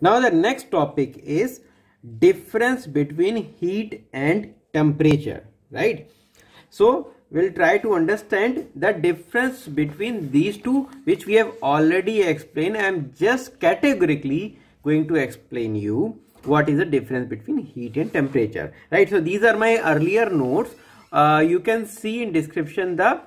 Now the next topic is difference between heat and temperature, right? So we'll try to understand the difference between these two which we have already explained. I am just categorically going to explain you what is the difference between heat and temperature, right? So these are my earlier notes. Uh, you can see in description the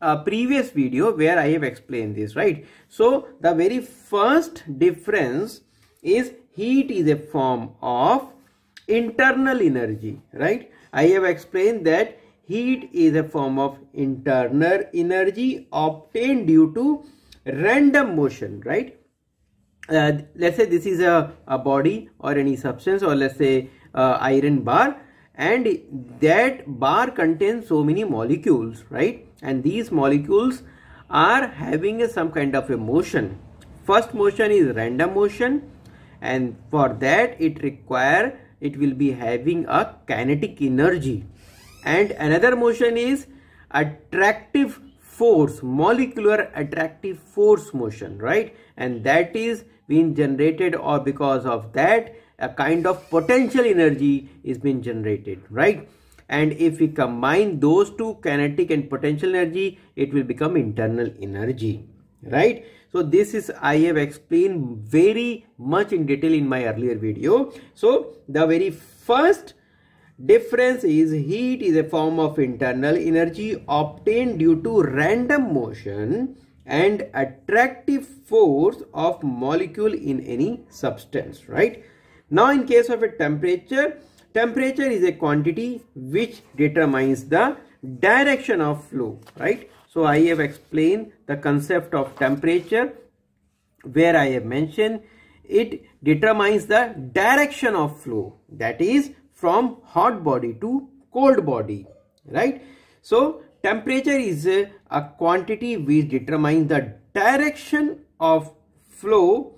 uh, previous video where I have explained this, right? So the very first difference is heat is a form of internal energy, right? I have explained that heat is a form of internal energy obtained due to random motion, right? Uh, let's say this is a, a body or any substance or let's say uh, iron bar and that bar contains so many molecules, right? And these molecules are having a, some kind of a motion. First motion is random motion and for that it require it will be having a kinetic energy. And another motion is attractive force molecular attractive force motion right? And that is being generated or because of that a kind of potential energy is being generated right? And if we combine those two kinetic and potential energy it will become internal energy right so this is i have explained very much in detail in my earlier video. So the very first difference is heat is a form of internal energy obtained due to random motion and attractive force of molecule in any substance right? Now in case of a temperature temperature is a quantity which determines the direction of flow right so I have explained the concept of temperature where I have mentioned it determines the direction of flow that is from hot body to cold body right. So temperature is a, a quantity which determines the direction of flow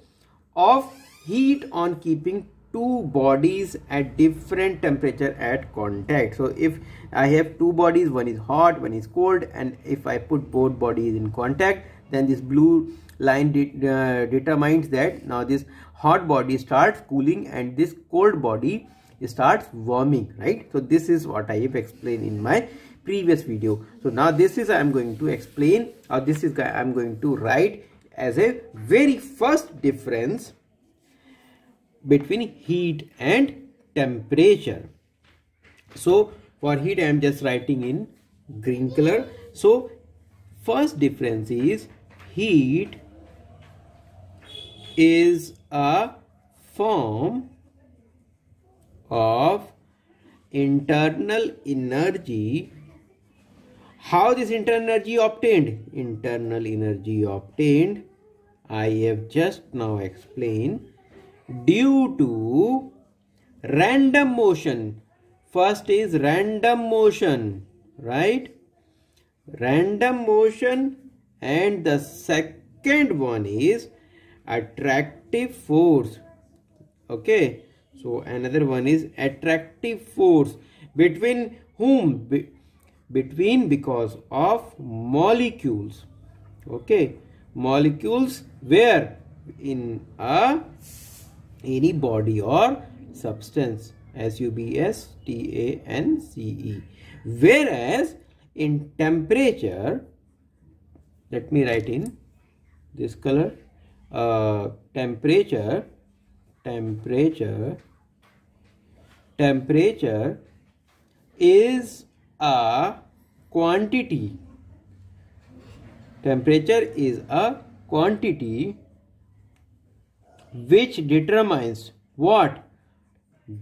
of heat on keeping two bodies at different temperature at contact. So if i have two bodies one is hot one is cold and if i put both bodies in contact then this blue line de uh, determines that now this hot body starts cooling and this cold body starts warming right? So this is what i have explained in my previous video. So now this is i am going to explain or this is i am going to write as a very first difference between heat and temperature. So for heat I am just writing in green color. So first difference is heat is a form of internal energy how this internal energy obtained internal energy obtained i have just now explained due to random motion. First is random motion, right? Random motion and the second one is attractive force. Okay. So another one is attractive force between whom? Be between because of molecules. Okay. Molecules where? In a any body or substance S-U-B-S-T-A-N-C-E whereas in temperature let me write in this color uh, temperature temperature temperature is a quantity. Temperature is a quantity which determines what?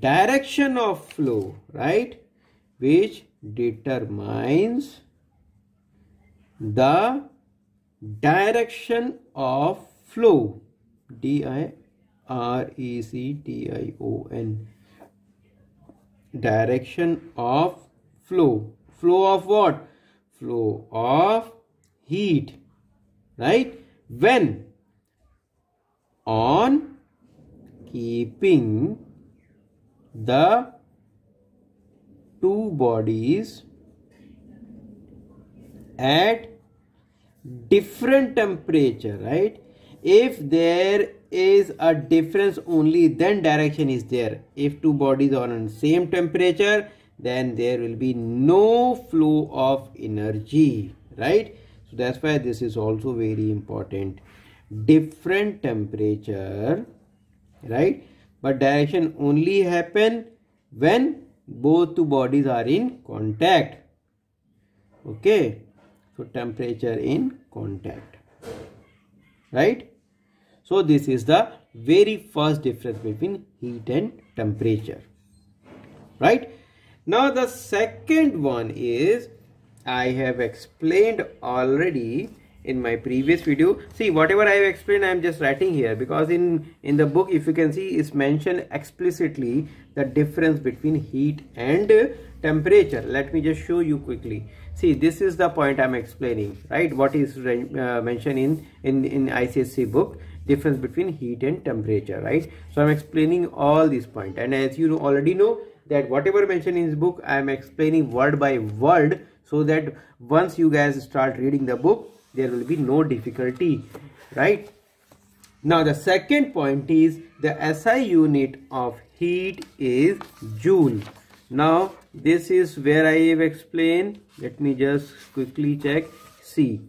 Direction of flow right? Which determines the direction of flow. D i r e c t i o n. Direction of flow. Flow of what? Flow of heat right? When on keeping the two bodies at different temperature right? If there is a difference only then direction is there. If two bodies are on same temperature then there will be no flow of energy right? So that's why this is also very important different temperature right? But direction only happen when both two bodies are in contact. Okay? So temperature in contact. Right? So this is the very first difference between heat and temperature. Right? Now the second one is I have explained already in my previous video. See whatever I have explained I am just writing here because in in the book if you can see is mentioned explicitly the difference between heat and temperature. Let me just show you quickly. See this is the point i'm explaining right? What is uh, mentioned in in in ICSE book difference between heat and temperature right? So i'm explaining all these points point. And as you already know that whatever mentioned in this book i am explaining word by word so that once you guys start reading the book there will be no difficulty right? Now the second point is the SI unit of heat is joule. Now this is where I have explained. Let me just quickly check. See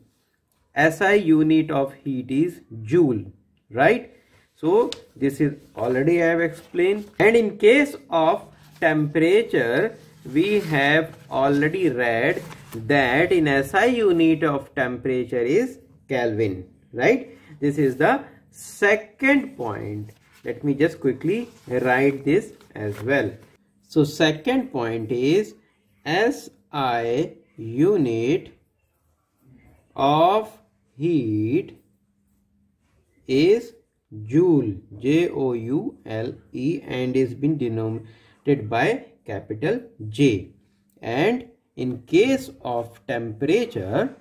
SI unit of heat is joule right? So this is already I have explained. And in case of temperature we have already read that in SI unit of temperature is Kelvin right? This is the second point. Let me just quickly write this as well. So second point is SI unit of heat is joule j-o-u-l-e and is been denominated by capital J. And in case of temperature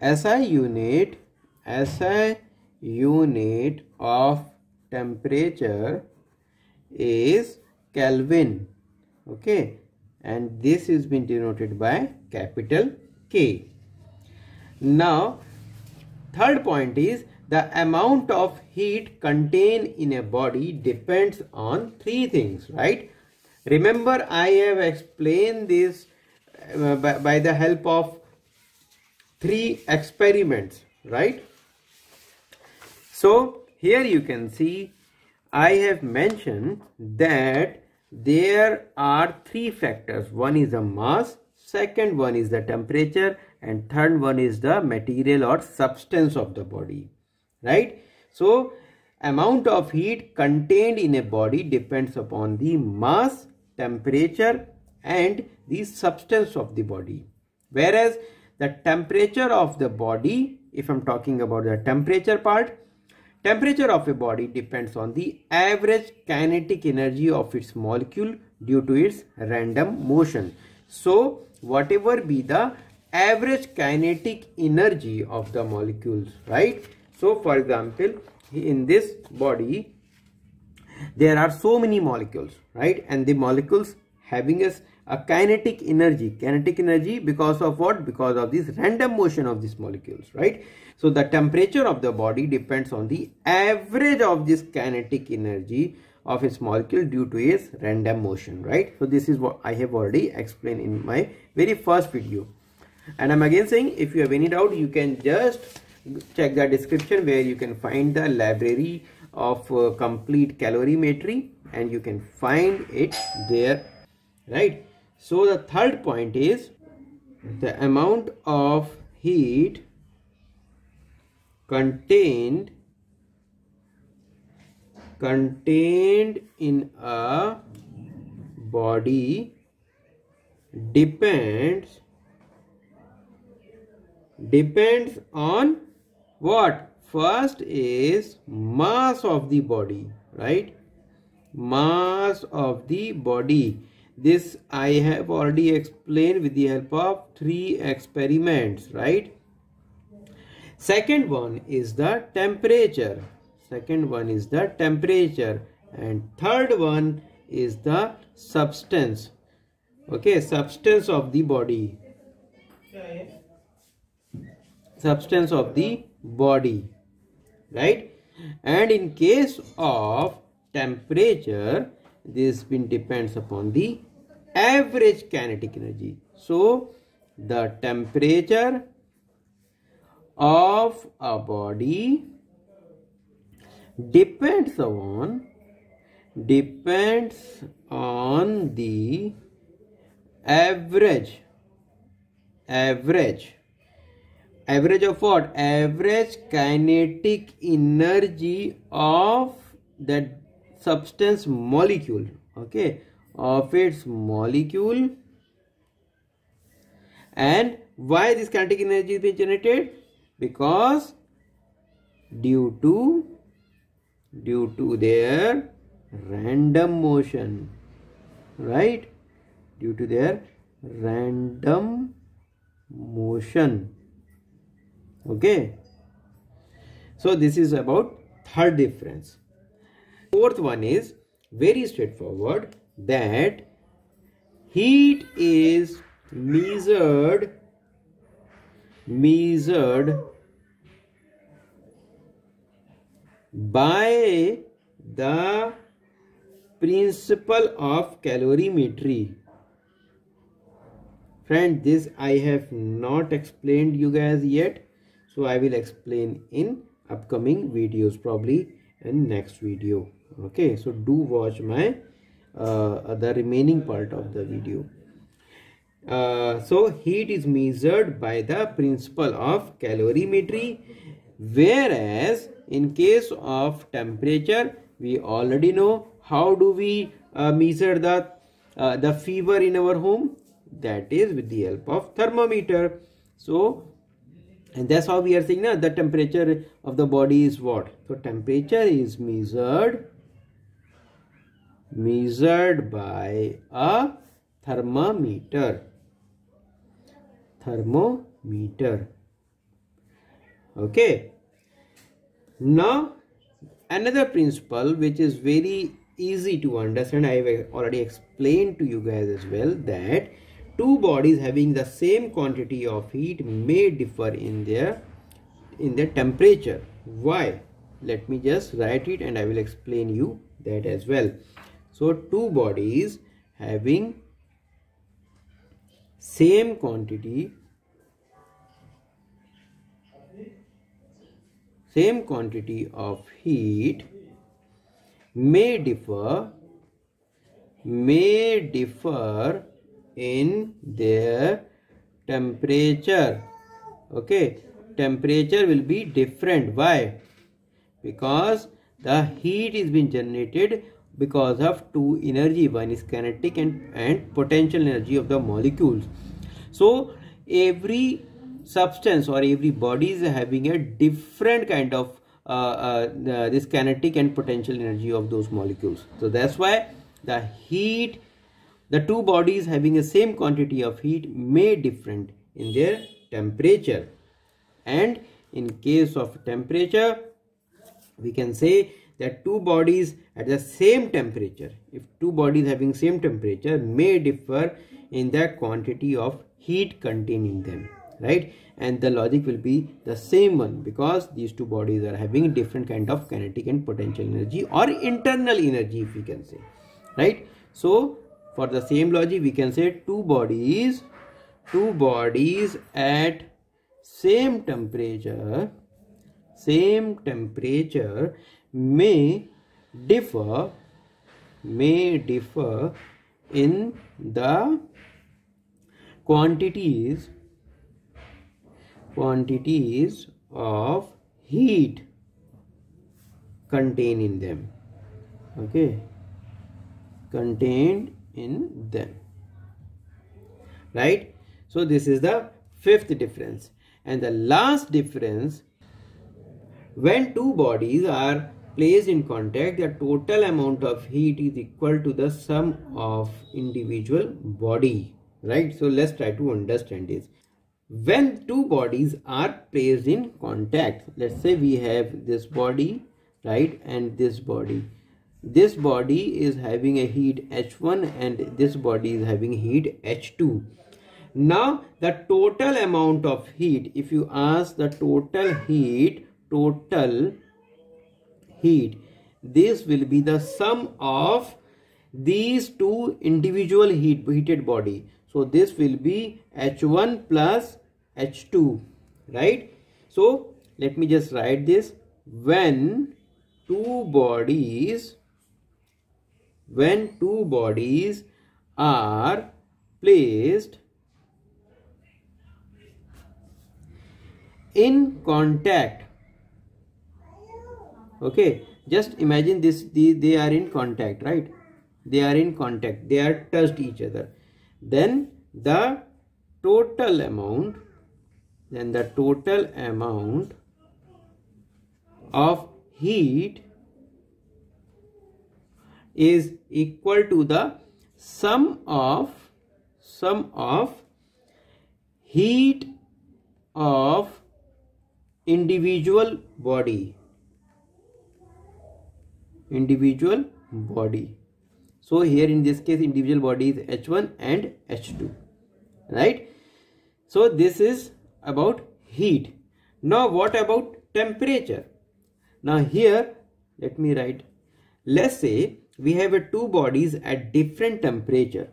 SI unit SI unit of temperature is Kelvin. Okay? And this is been denoted by capital K. Now third point is the amount of heat contained in a body depends on three things right remember I have explained this uh, by, by the help of three experiments right so here you can see I have mentioned that there are three factors. One is the mass, second one is the temperature and third one is the material or substance of the body. Right? So amount of heat contained in a body depends upon the mass, temperature and the substance of the body. Whereas the temperature of the body, if I'm talking about the temperature part, Temperature of a body depends on the average kinetic energy of its molecule due to its random motion. So, whatever be the average kinetic energy of the molecules, right? So, for example, in this body, there are so many molecules, right? And the molecules having a, a kinetic energy. Kinetic energy because of what? Because of this random motion of these molecules, right? So the temperature of the body depends on the average of this kinetic energy of its molecule due to its random motion, right? So this is what I have already explained in my very first video. And I'm again saying if you have any doubt, you can just check the description where you can find the library of uh, complete calorimetry and you can find it there, right? So the third point is the amount of heat contained contained in a body depends depends on what? First is mass of the body right? Mass of the body. This i have already explained with the help of three experiments right? Second one is the temperature. Second one is the temperature. And third one is the substance. Okay substance of the body. Substance of the body right? And in case of temperature this been depends upon the average kinetic energy. So the temperature of a body depends on depends on the average average average of what? Average kinetic energy of that substance molecule okay? Of its molecule. And why this kinetic energy is being generated? Because due to due to their random motion right? Due to their random motion okay. So this is about third difference. Fourth one is very straightforward that heat is measured measured by the principle of calorimetry. Friend this i have not explained you guys yet so i will explain in upcoming videos probably in next video. Okay so do watch my uh, the remaining part of the video. Uh, so heat is measured by the principle of calorimetry whereas in case of temperature we already know how do we uh, measure the uh, the fever in our home? That is with the help of thermometer. So and that's how we are saying now the temperature of the body is what? So temperature is measured measured by a thermometer. Thermometer. Okay. Now another principle which is very easy to understand i have already explained to you guys as well that two bodies having the same quantity of heat may differ in their in their temperature. Why? Let me just write it and i will explain you that as well. So two bodies having same quantity same quantity of heat may differ may differ in their temperature. Okay temperature will be different. Why? Because the heat is being generated because of two energy. One is kinetic and, and potential energy of the molecules. So every substance or every body is having a different kind of uh, uh, this kinetic and potential energy of those molecules. So that's why the heat the two bodies having the same quantity of heat may different in their temperature. And in case of temperature we can say that two bodies at the same temperature if two bodies having same temperature may differ in the quantity of heat contained in them right? And the logic will be the same one because these two bodies are having different kind of kinetic and potential energy or internal energy if we can say right? So for the same logic we can say two bodies two bodies at same temperature same temperature may differ may differ in the quantities quantities of heat contained in them. Okay? Contained in them right so this is the fifth difference and the last difference when two bodies are placed in contact, the total amount of heat is equal to the sum of individual body. Right? So let's try to understand this. When two bodies are placed in contact, let's say we have this body, right, and this body. This body is having a heat H1 and this body is having heat H2. now the total amount of heat if you ask the total heat total heat this will be the sum of these two individual heat heated body. So this will be h1 plus h2 right? So let me just write this. When two bodies when two bodies are placed in contact. Okay just imagine this they, they are in contact right? They are in contact they are touched each other. Then the total amount then the total amount of heat is equal to the sum of sum of heat of individual body. Individual body. So here in this case individual body is h1 and h2 right? So this is about heat. Now what about temperature? Now here let me write. Let's say we have a two bodies at different temperature.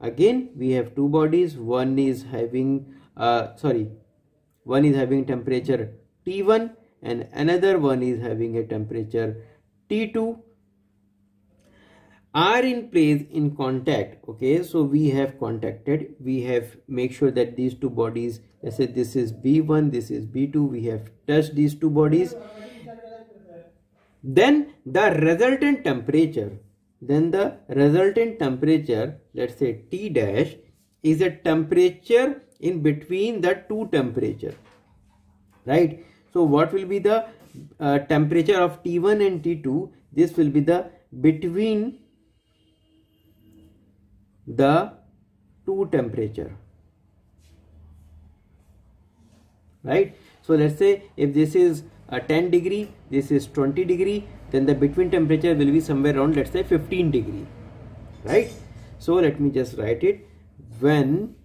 Again we have two bodies. One is having uh, sorry one is having temperature T1 and another one is having a temperature T2 are in place in contact okay? So we have contacted. We have make sure that these two bodies let's say this is b1 this is b2 we have touched these two bodies. Then the resultant temperature then the resultant temperature let's say T dash is a temperature in between the two temperature right? So what will be the uh, temperature of T1 and T2 this will be the between the two temperature right? So let's say if this is a 10 degree this is 20 degree then the between temperature will be somewhere around let's say 15 degree right? So let me just write it. When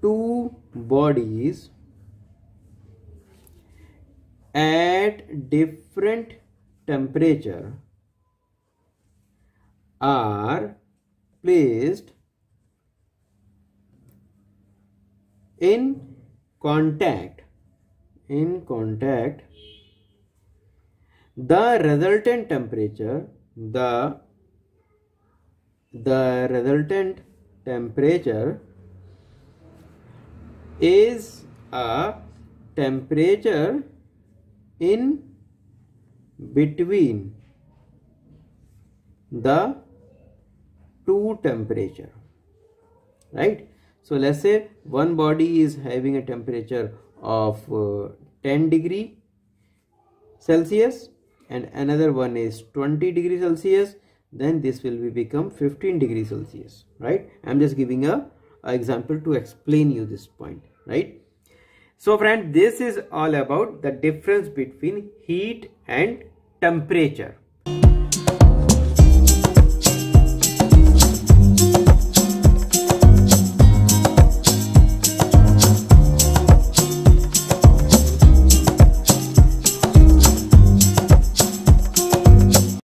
two bodies at different temperature are placed in contact in contact. The resultant temperature the the resultant temperature is a temperature in between the two temperature right? So let's say one body is having a temperature of uh, 10 degree Celsius and another one is 20 degree Celsius then this will be become 15 degree Celsius right? I'm just giving a, a example to explain you this point right? So friend this is all about the difference between heat and temperature